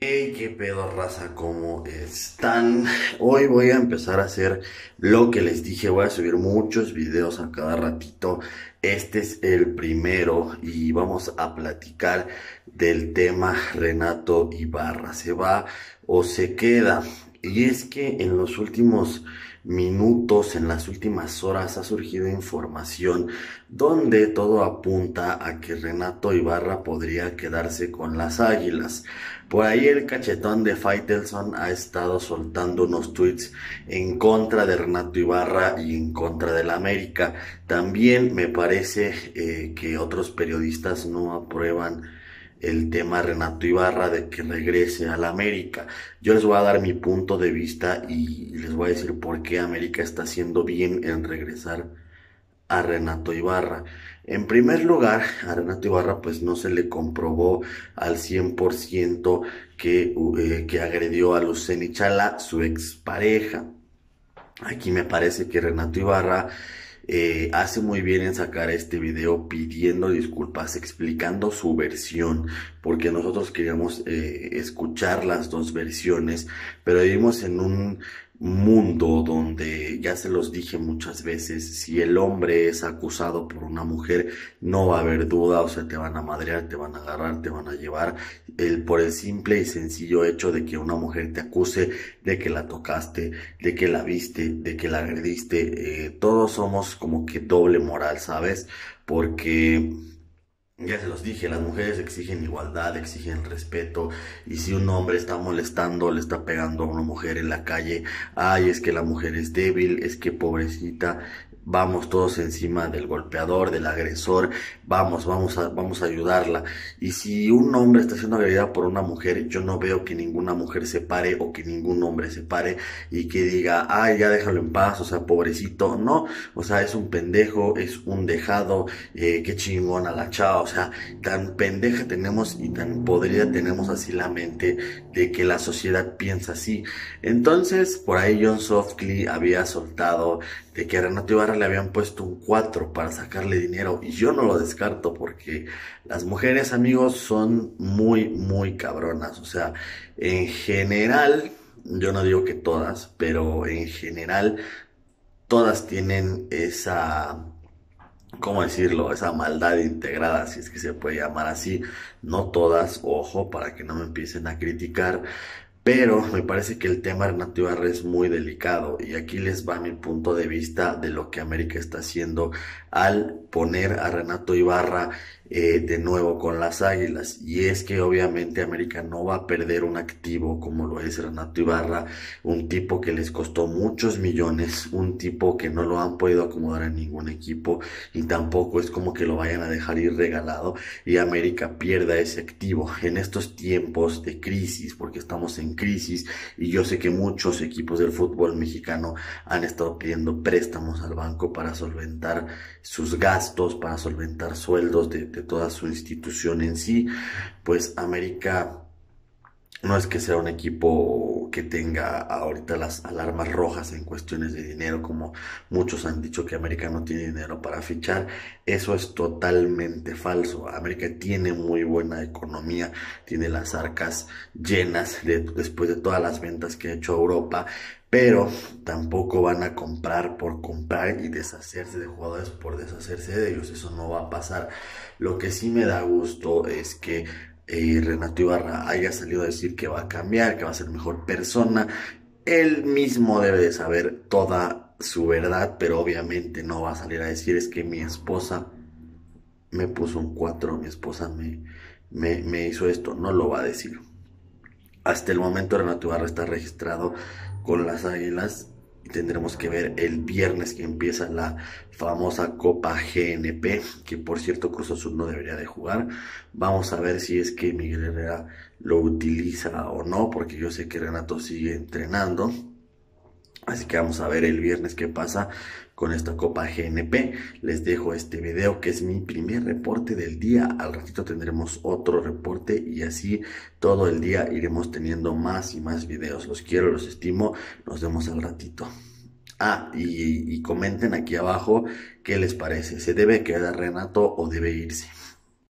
pedo, raza? ¿Cómo están? Hoy voy a empezar a hacer lo que les dije. Voy a subir muchos videos a cada ratito. Este es el primero y vamos a platicar del tema Renato Ibarra. ¿Se va o se queda? Y es que en los últimos minutos, en las últimas horas ha surgido información donde todo apunta a que Renato Ibarra podría quedarse con las Águilas. Por ahí el cachetón de Faitelson ha estado soltando unos tweets en contra de Renato Ibarra y en contra del América. También me parece eh, que otros periodistas no aprueban el tema Renato Ibarra de que regrese a la América. Yo les voy a dar mi punto de vista y les voy a decir por qué América está haciendo bien en regresar a Renato Ibarra. En primer lugar, a Renato Ibarra pues no se le comprobó al 100% que, eh, que agredió a Luceni Chala, su expareja. Aquí me parece que Renato Ibarra eh, hace muy bien en sacar este video pidiendo disculpas, explicando su versión, porque nosotros queríamos eh, escuchar las dos versiones, pero vivimos en un mundo donde, ya se los dije muchas veces, si el hombre es acusado por una mujer, no va a haber duda, o sea, te van a madrear, te van a agarrar, te van a llevar, el, por el simple y sencillo hecho de que una mujer te acuse de que la tocaste, de que la viste, de que la agrediste, eh, todos somos como que doble moral, ¿sabes? Porque ya se los dije, las mujeres exigen igualdad, exigen respeto. Y si un hombre está molestando, le está pegando a una mujer en la calle, ay, es que la mujer es débil, es que pobrecita, vamos todos encima del golpeador, del agresor, vamos, vamos a, vamos a ayudarla. Y si un hombre está siendo agredida por una mujer, yo no veo que ninguna mujer se pare o que ningún hombre se pare y que diga, ay, ya déjalo en paz, o sea, pobrecito, no, o sea, es un pendejo, es un dejado, eh, qué chingona la chava, o sea, tan pendeja tenemos y tan podrida tenemos así la mente de que la sociedad piensa así. Entonces, por ahí John Softly había soltado de que a Renato Ibarra le habían puesto un 4 para sacarle dinero y yo no lo descarto porque las mujeres amigos son muy muy cabronas, o sea, en general, yo no digo que todas, pero en general todas tienen esa ¿cómo decirlo? Esa maldad integrada, si es que se puede llamar así. No todas, ojo, para que no me empiecen a criticar, pero me parece que el tema de Renato Ibarra es muy delicado y aquí les va mi punto de vista de lo que América está haciendo al poner a Renato Ibarra eh, de nuevo con las Águilas. Y es que obviamente América no va a perder un activo como lo es Renato Ibarra, un tipo que les costó muchos millones, un tipo que no lo han podido acomodar en ningún equipo y tampoco es como que lo vayan a dejar ir regalado y América pierda ese activo en estos tiempos de crisis, porque estamos en crisis y yo sé que muchos equipos del fútbol mexicano han estado pidiendo préstamos al banco para solventar sus gastos, para solventar sueldos de toda su institución en sí, pues América no es que sea un equipo que tenga ahorita las alarmas rojas en cuestiones de dinero, como muchos han dicho que América no tiene dinero para fichar. Eso es totalmente falso. América tiene muy buena economía, tiene las arcas llenas después de todas las ventas que ha hecho Europa, pero tampoco van a comprar por comprar y deshacerse de jugadores por deshacerse de ellos. Eso no va a pasar. Lo que sí me da gusto es que eh, Renato Ibarra haya salido a decir que va a cambiar, que va a ser mejor persona. Él mismo debe de saber toda su verdad, pero obviamente no va a salir a decir es que mi esposa me puso un 4, mi esposa me, me, me hizo esto, no lo va a decir. Hasta el momento Renato Ibarra está registrado con las Águilas tendremos que ver el viernes que empieza la famosa Copa GNP, que por cierto Cruz Azul no debería de jugar. Vamos a ver si es que Miguel Herrera lo utiliza o no, porque yo sé que Renato sigue entrenando. Así que vamos a ver el viernes qué pasa con esta Copa GNP. Les dejo este video que es mi primer reporte del día. Al ratito tendremos otro reporte y así todo el día iremos teniendo más y más videos. Los quiero, los estimo. Nos vemos al ratito. Ah, y, comenten aquí abajo qué les parece. ¿Se debe quedar Renato o debe irse?